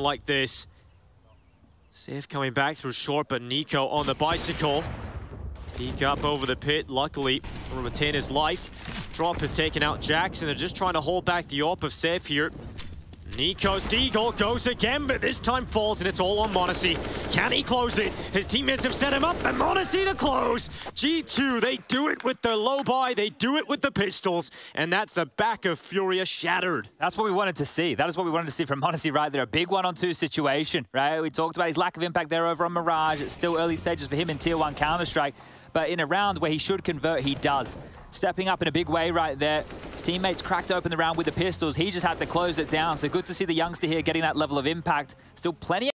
like this. Safe coming back through short, but NiKo on the bicycle. Peek up over the pit, luckily, retain his life. Drop has taken out Jackson. They're just trying to hold back the AWP of Safe here. NiKo's Deagle goes again, but this time falls, and it's all on m0NESY. Can he close it? His teammates have set him up, and m0NESY to close. G2, they do it with their low buy, they do it with the pistols, and that's the back of Furia shattered. That's what we wanted to see. That is what we wanted to see from m0NESY right there. A big one-on-two situation, right? We talked about his lack of impact there over on Mirage. It's still early stages for him in Tier 1 Counter-Strike, but in a round where he should convert, he does stepping up in a big way right there. Teammates cracked open the round with the pistols. He just had to close it down. So good to see the youngster here getting that level of impact. Still plenty